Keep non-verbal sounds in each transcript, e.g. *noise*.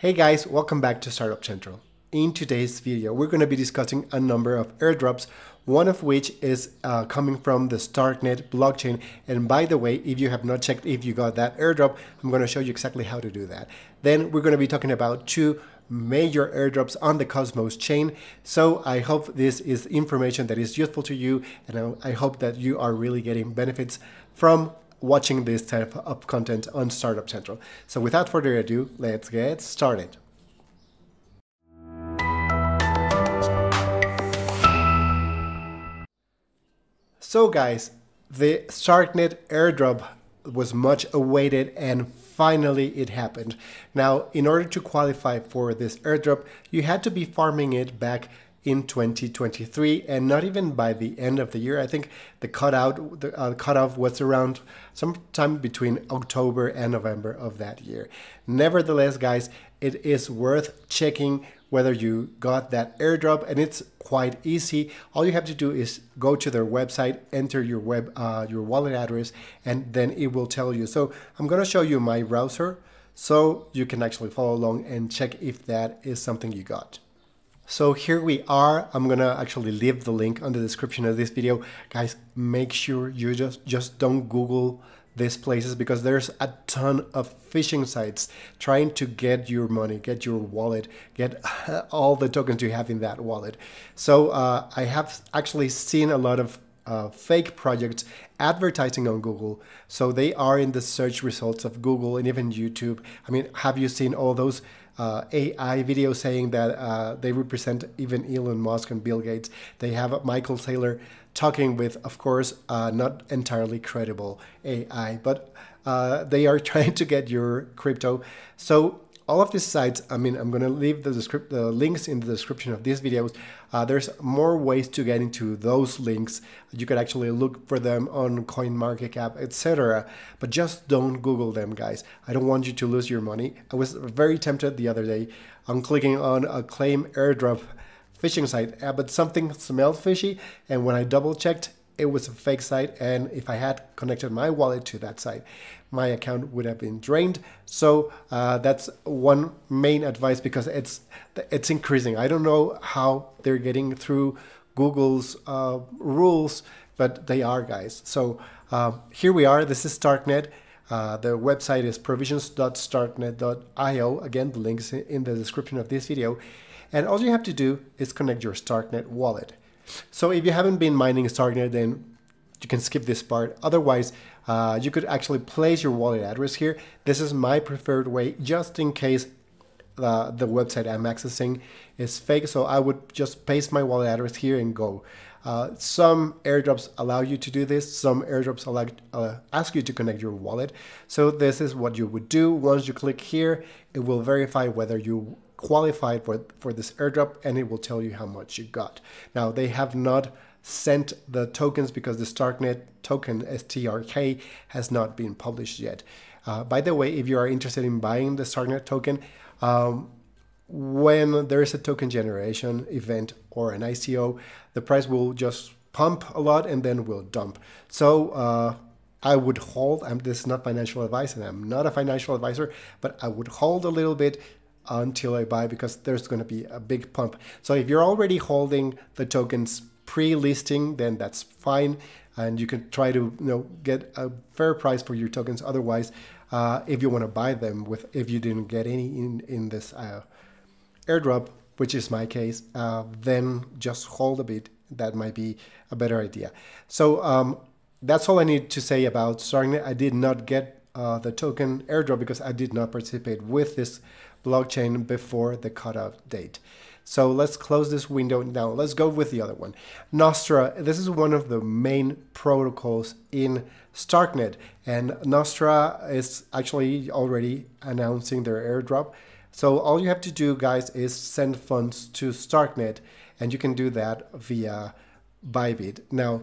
Hey guys, welcome back to Startup Central. In today's video, we're going to be discussing a number of airdrops, one of which is uh, coming from the Starknet blockchain. And by the way, if you have not checked if you got that airdrop, I'm going to show you exactly how to do that. Then we're going to be talking about two major airdrops on the Cosmos chain. So I hope this is information that is useful to you, and I hope that you are really getting benefits from watching this type of content on Startup Central. So without further ado, let's get started. So guys, the Starknet airdrop was much awaited and finally it happened. Now, in order to qualify for this airdrop, you had to be farming it back in 2023 and not even by the end of the year. I think the cutout the uh, cutoff was around sometime between October and November of that year. Nevertheless, guys, it is worth checking whether you got that airdrop and it's quite easy. All you have to do is go to their website, enter your web uh, your wallet address and then it will tell you. So I'm going to show you my browser so you can actually follow along and check if that is something you got. So here we are. I'm gonna actually leave the link on the description of this video. Guys, make sure you just, just don't Google these places because there's a ton of phishing sites trying to get your money, get your wallet, get *laughs* all the tokens you have in that wallet. So uh, I have actually seen a lot of uh, fake projects advertising on Google. So they are in the search results of Google and even YouTube. I mean, have you seen all those uh, AI video saying that uh, they represent even Elon Musk and Bill Gates? They have Michael Saylor talking with, of course, uh, not entirely credible AI, but uh, they are *laughs* trying to get your crypto. So all of these sites, I mean, I'm going to leave the, the links in the description of these videos. Uh, there's more ways to get into those links. You could actually look for them on CoinMarketCap, etc. But just don't Google them, guys. I don't want you to lose your money. I was very tempted the other day on clicking on a claim airdrop phishing site, uh, but something smelled fishy. And when I double checked, it was a fake site. And if I had connected my wallet to that site, my account would have been drained. So uh, that's one main advice because it's it's increasing. I don't know how they're getting through Google's uh, rules, but they are, guys. So uh, here we are. This is Starknet. Uh, the website is provisions.starknet.io. Again, the links in the description of this video. And all you have to do is connect your Starknet wallet. So if you haven't been mining Starknet, then you can skip this part. Otherwise, uh, you could actually place your wallet address here. This is my preferred way, just in case uh, the website I'm accessing is fake. So I would just paste my wallet address here and go. Uh, some airdrops allow you to do this. Some airdrops allow, uh, ask you to connect your wallet. So this is what you would do. Once you click here, it will verify whether you qualified for, for this airdrop and it will tell you how much you got. Now they have not sent the tokens because the Starknet token STRK has not been published yet. Uh, by the way, if you are interested in buying the Starknet token, um, when there is a token generation event or an ICO, the price will just pump a lot and then will dump. So uh, I would hold, this is not financial advice and I'm not a financial advisor, but I would hold a little bit until I buy because there's going to be a big pump. So if you're already holding the tokens pre-listing, then that's fine, and you can try to you know get a fair price for your tokens. Otherwise, uh, if you want to buy them with if you didn't get any in in this uh, airdrop, which is my case, uh, then just hold a bit. That might be a better idea. So um, that's all I need to say about Starknet. I did not get uh, the token airdrop because I did not participate with this blockchain before the cutoff date. So let's close this window now. Let's go with the other one. Nostra, this is one of the main protocols in Starknet. And Nostra is actually already announcing their airdrop. So all you have to do, guys, is send funds to Starknet. And you can do that via Bybit. Now,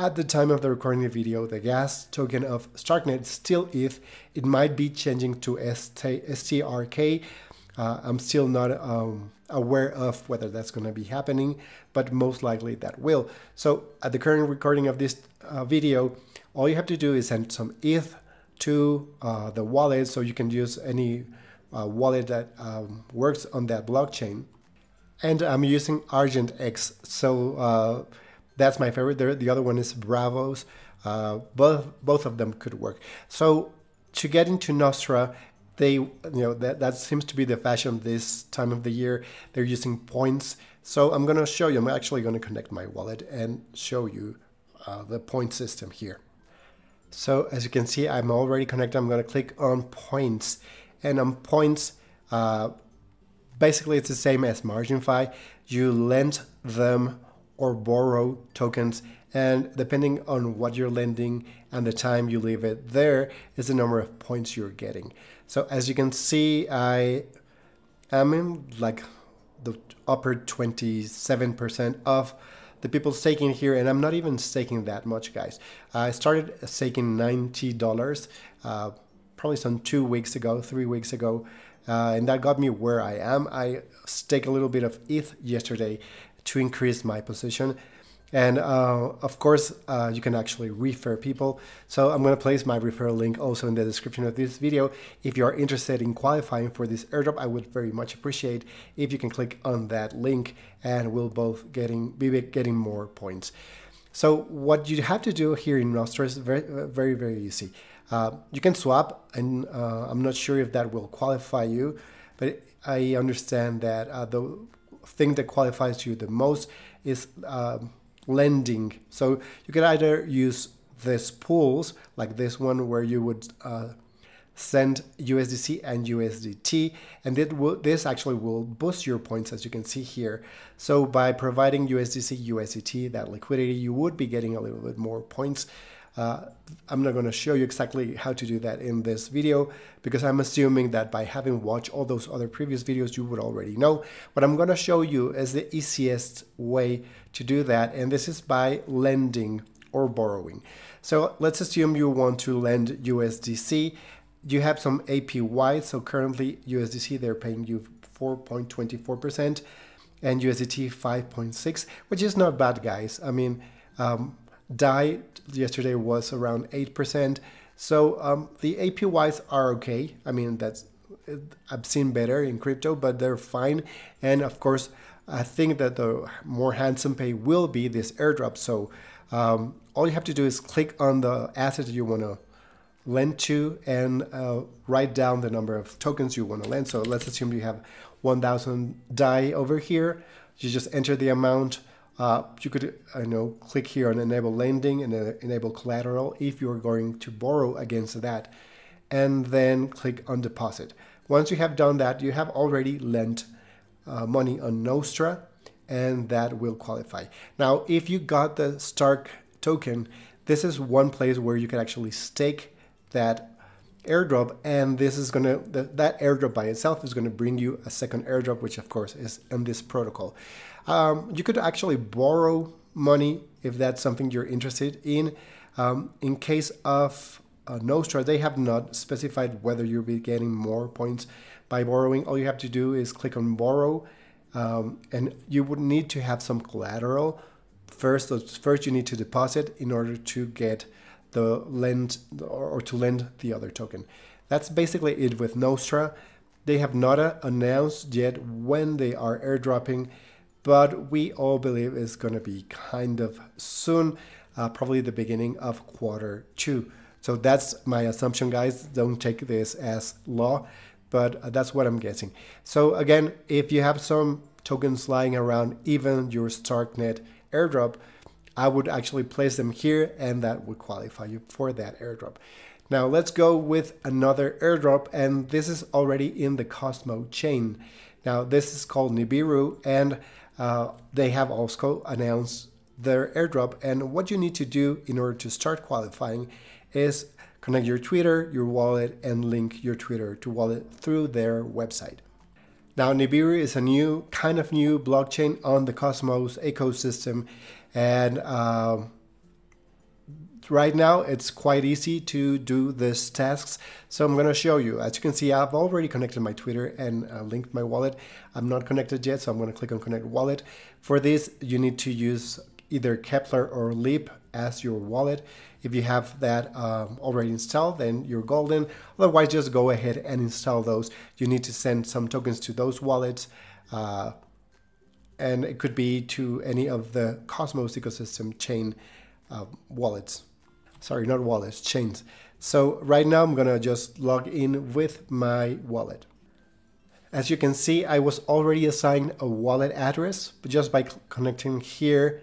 at the time of the recording of the video, the gas token of Starknet still ETH. It might be changing to STRK. Uh, I'm still not um, aware of whether that's going to be happening, but most likely that will. So at the current recording of this uh, video, all you have to do is send some ETH to uh, the wallet so you can use any uh, wallet that um, works on that blockchain. And I'm using Argent X, so uh, that's my favorite. The, the other one is Braavos. Uh, both both of them could work. So to get into Nostra, they you know that that seems to be the fashion this time of the year. They're using points. So I'm going to show you. I'm actually going to connect my wallet and show you uh, the point system here. So as you can see, I'm already connected. I'm going to click on points, and on points, uh, basically it's the same as MarginFi. You lend them or borrow tokens and depending on what you're lending and the time you leave it there is the number of points you're getting. So as you can see, I am in like the upper 27% of the people staking here, and I'm not even staking that much, guys. I started staking $90 uh, probably some two weeks ago, three weeks ago, uh, and that got me where I am. I staked a little bit of ETH yesterday to increase my position. And uh, of course, uh, you can actually refer people. So I'm going to place my referral link also in the description of this video. If you are interested in qualifying for this airdrop, I would very much appreciate if you can click on that link and we'll both getting be getting more points. So what you have to do here in Nostra is very, very, very easy. Uh, you can swap, and uh, I'm not sure if that will qualify you, but I understand that uh, the thing that qualifies you the most is um, lending. So you can either use these pools like this one where you would uh, send USDC and USDT and it will, this actually will boost your points as you can see here. So by providing USDC, USDT, that liquidity, you would be getting a little bit more points. Uh, I'm not going to show you exactly how to do that in this video because I'm assuming that by having watched all those other previous videos you would already know. What I'm going to show you is the easiest way to do that and this is by lending or borrowing. So let's assume you want to lend USDC. You have some APY, so currently USDC they're paying you 4.24% and USDT 5.6, which is not bad guys. I mean, um, DAI yesterday was around 8%. So um, the APYs are okay. I mean, that's I've seen better in crypto, but they're fine. And of course, I think that the more handsome pay will be this airdrop. So um, all you have to do is click on the asset you want to lend to and uh, write down the number of tokens you want to lend. So let's assume you have 1000 DAI over here. You just enter the amount uh, you could you know click here on enable lending and enable collateral if you're going to borrow against that and then click on deposit. Once you have done that, you have already lent uh, money on Nostra and that will qualify. Now, if you got the Stark token, this is one place where you can actually stake that airdrop and this is going to that airdrop by itself is going to bring you a second airdrop which of course is in this protocol um, you could actually borrow money if that's something you're interested in um, in case of uh, Nostra they have not specified whether you'll be getting more points by borrowing all you have to do is click on borrow um, and you would need to have some collateral first first you need to deposit in order to get the lend or to lend the other token. That's basically it with Nostra. They have not announced yet when they are airdropping, but we all believe it's going to be kind of soon, uh, probably the beginning of quarter two. So that's my assumption, guys. Don't take this as law, but that's what I'm guessing. So again, if you have some tokens lying around, even your Starknet airdrop, I would actually place them here and that would qualify you for that airdrop. Now let's go with another airdrop and this is already in the Cosmos chain. Now this is called Nibiru and uh, they have also announced their airdrop and what you need to do in order to start qualifying is connect your Twitter, your wallet and link your Twitter to wallet through their website. Now Nibiru is a new kind of new blockchain on the Cosmos ecosystem and um, right now it's quite easy to do these tasks. So I'm going to show you. As you can see, I've already connected my Twitter and uh, linked my wallet. I'm not connected yet, so I'm going to click on connect wallet. For this, you need to use either Keplr or Leap as your wallet. If you have that um, already installed, then you're golden. Otherwise, just go ahead and install those. You need to send some tokens to those wallets. Uh, and it could be to any of the Cosmos ecosystem chain uh, wallets. Sorry, not wallets, chains. So right now I'm gonna just log in with my wallet. As you can see, I was already assigned a wallet address, just by connecting here.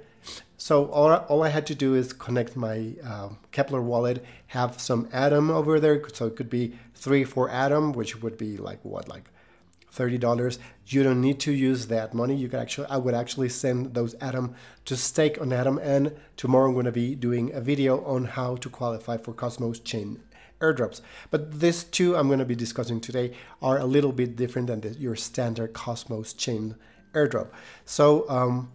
So all, all I had to do is connect my uh, Keplr wallet, have some Atom over there. So it could be three, four Atom, which would be like what, like $30. You don't need to use that money. You could actually, I would actually send those Atom to stake on Atom. And tomorrow I'm going to be doing a video on how to qualify for Cosmos Chain airdrops. But these two I'm going to be discussing today are a little bit different than the, your standard Cosmos Chain airdrop. So um,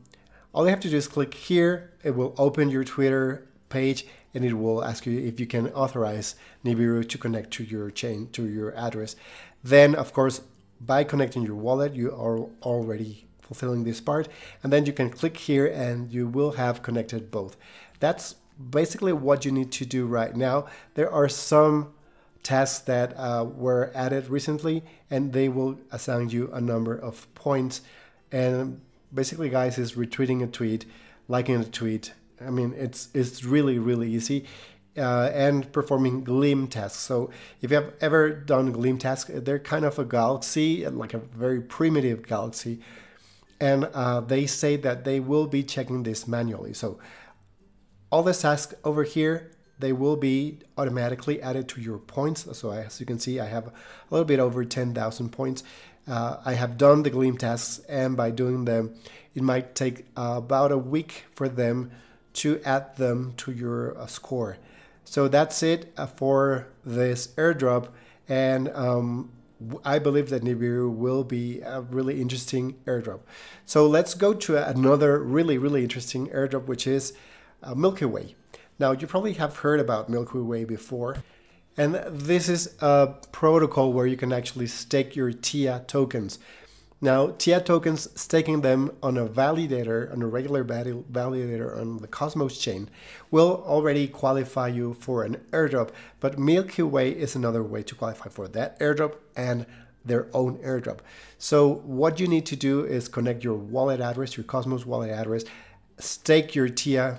all you have to do is click here. It will open your Twitter page and it will ask you if you can authorize Nibiru to connect to your chain, to your address. Then, of course, by connecting your wallet, you are already fulfilling this part. And then you can click here and you will have connected both. That's basically what you need to do right now. There are some tasks that uh, were added recently and they will assign you a number of points. And basically, guys, is retweeting a tweet, liking a tweet. I mean, it's it's really really easy uh, and performing Gleam tasks. So if you have ever done Gleam tasks, they're kind of a Galxe, like a very primitive Galxe. And uh, they say that they will be checking this manually. So all the tasks over here, they will be automatically added to your points. So as you can see, I have a little bit over 10,000 points. Uh, I have done the Gleam tasks, and by doing them, it might take about a week for them to add them to your uh, score. So that's it uh, for this airdrop. And um, I believe that Nibiru will be a really interesting airdrop. So let's go to another really, really interesting airdrop, which is uh, Milky Way. Now, you probably have heard about Milky Way before. And this is a protocol where you can actually stake your TIA tokens. Now, TIA tokens, staking them on a validator, on a regular validator on the Cosmos chain, will already qualify you for an airdrop, but Milky Way is another way to qualify for that airdrop and their own airdrop. So what you need to do is connect your wallet address, your Cosmos wallet address, stake your TIA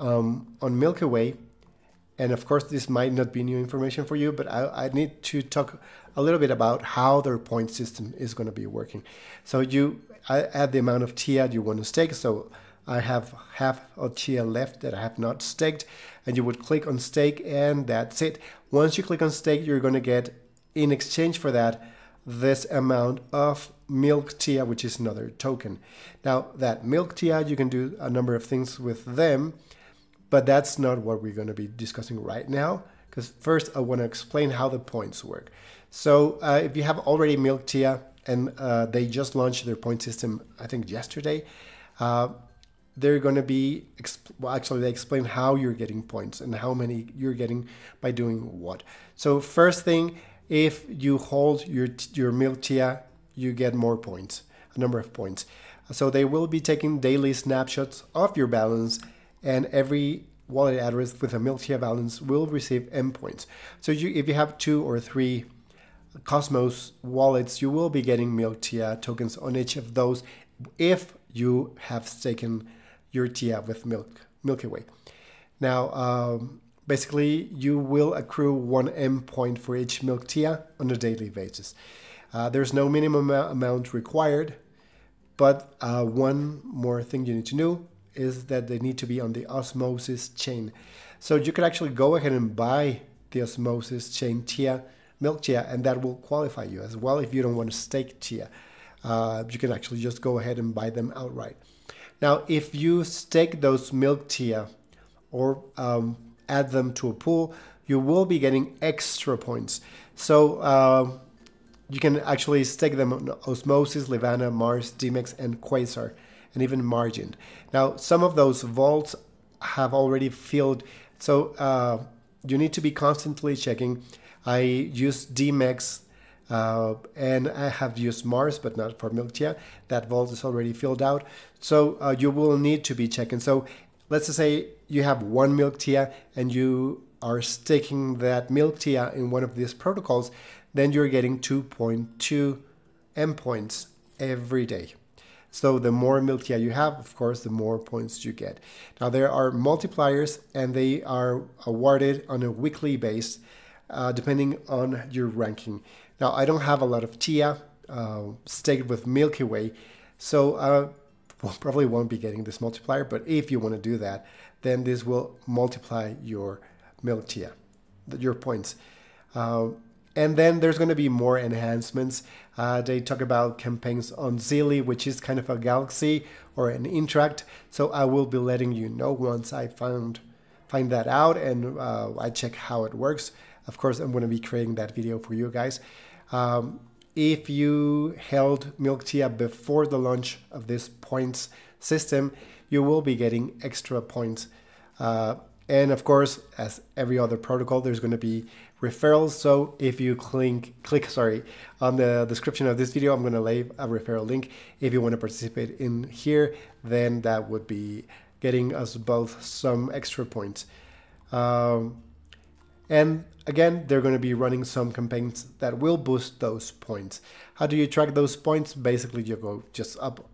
um, on Milky Way, and of course this might not be new information for you, but I, I need to talk a little bit about how their point system is going to be working. So you add the amount of TIA you want to stake. So I have half of TIA left that I have not staked, and you would click on stake, and that's it. Once you click on stake, you're going to get, in exchange for that, this amount of milk TIA, which is another token. Now, that milk TIA, you can do a number of things with them, but that's not what we're going to be discussing right now, because first I want to explain how the points work. So uh, if you have already milked TIA and uh, they just launched their point system, I think yesterday, uh, they're going to be, well, actually they explain how you're getting points and how many you're getting by doing what. So first thing, if you hold your, your milk TIA, you get more points, a number of points. So they will be taking daily snapshots of your balance and every wallet address with a milk TIA balance will receive M points. So you, if you have two or three Cosmos wallets, you will be getting Milk TIA tokens on each of those if you have taken your TIA with Milk Milky Way. Now, um, basically, you will accrue one M point for each Milk TIA on a daily basis. Uh, there's no minimum amount required, but uh, one more thing you need to know is that they need to be on the Osmosis chain. So you could actually go ahead and buy the Osmosis chain TIA milk TIA, and that will qualify you as well if you don't want to stake TIA. Uh, you can actually just go ahead and buy them outright. Now, if you stake those milk TIA or um, add them to a pool, you will be getting extra points. So uh, you can actually stake them on Osmosis, Levana, Mars, Demex, and Quasar, and even Margin. Now, some of those vaults have already filled, so uh, you need to be constantly checking I use Demex Uh, and I have used Mars, but not for Milk That vault is already filled out. So uh, you will need to be checking. So let's just say you have one Milk Tia and you are staking that Milk Tia in one of these protocols, then you're getting 2.2 M points every day. So the more Milk Tia you have, of course, the more points you get. Now there are multipliers and they are awarded on a weekly base uh, depending on your ranking. Now I don't have a lot of Tia uh, staked with Milky Way, so I uh, *laughs* probably won't be getting this multiplier, but if you want to do that, then this will multiply your Milk Tia, your points. Uh, and then there's going to be more enhancements. Uh, they talk about campaigns on Zealy, which is kind of a Galxe or an Intract. So I will be letting you know once I found find that out and uh, I check how it works. Of course, I'm going to be creating that video for you guys. Um, if you held Milk Tia before the launch of this points system, you will be getting extra points. Uh, and of course, as every other protocol, there's going to be referrals. So if you click, click sorry, on the description of this video, I'm going to leave a referral link. If you want to participate in here, then that would be getting us both some extra points. Um, and again, they're going to be running some campaigns that will boost those points. How do you track those points? Basically, you go just up,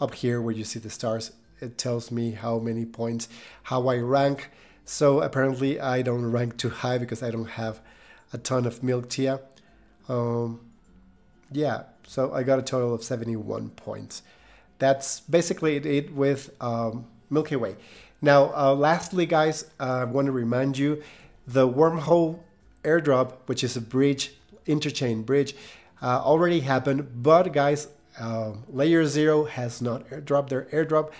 up here where you see the stars. It tells me how many points, how I rank, so apparently I don't rank too high because I don't have a ton of milk tia. Um, yeah, so I got a total of 71 points. That's basically it with um, Milky Way. Now, uh, lastly, guys, I want to remind you the wormhole airdrop, which is a bridge, interchain bridge, uh, already happened. But guys, uh, Layer Zero has not airdropped their airdrop.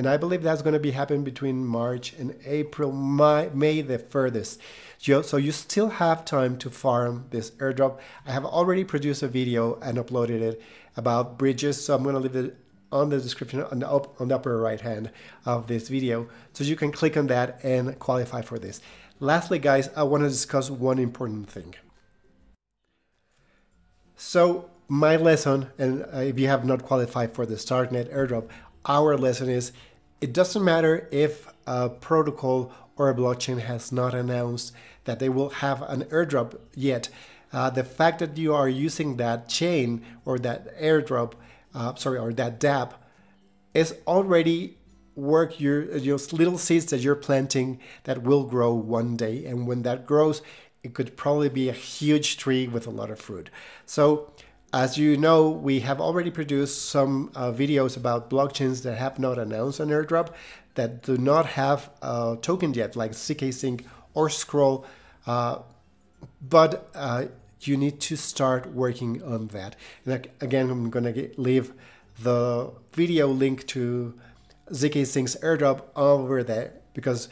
And I believe that's going to be happening between March and April, May, May the furthest. So you still have time to farm this airdrop. I have already produced a video and uploaded it about bridges. So I'm going to leave it on the description on the, up, on the upper right hand of this video. So you can click on that and qualify for this. Lastly, guys, I want to discuss one important thing. So my lesson, and uh, if you have not qualified for the StarkNet airdrop, our lesson is it doesn't matter if a protocol or a blockchain has not announced that they will have an airdrop yet. Uh, the fact that you are using that chain or that airdrop, uh, sorry, or that dApp, is already work your, your little seeds that you're planting that will grow one day. And when that grows, it could probably be a huge tree with a lot of fruit. So as you know, we have already produced some uh, videos about blockchains that have not announced an airdrop, that do not have a token yet, like zkSync or Scroll. Uh, but uh, you need to start working on that. And again, I'm going to leave the video link to zkSync's airdrop over there because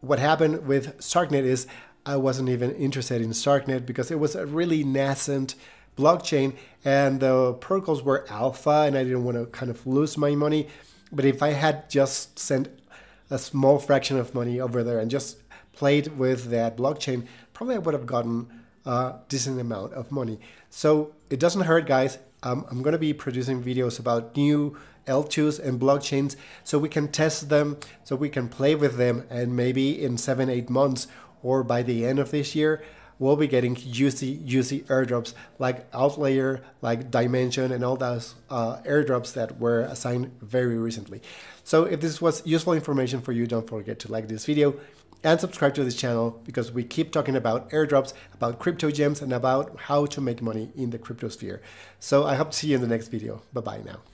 what happened with Starknet is I wasn't even interested in Starknet because it was a really nascent blockchain and the protocols were alpha and I didn't want to kind of lose my money. But if I had just sent a small fraction of money over there and just played with that blockchain, probably I would have gotten a decent amount of money. So it doesn't hurt, guys. Um, I'm going to be producing videos about new L2s and blockchains so we can test them, so we can play with them, and maybe in seven, eight months or by the end of this year, we'll be getting juicy, juicy airdrops like AltLayer, like Dymension, and all those uh, airdrops that were assigned very recently. So if this was useful information for you, don't forget to like this video and subscribe to this channel because we keep talking about airdrops, about crypto gems, and about how to make money in the crypto sphere. So I hope to see you in the next video. Bye-bye now.